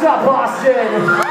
Sebastian!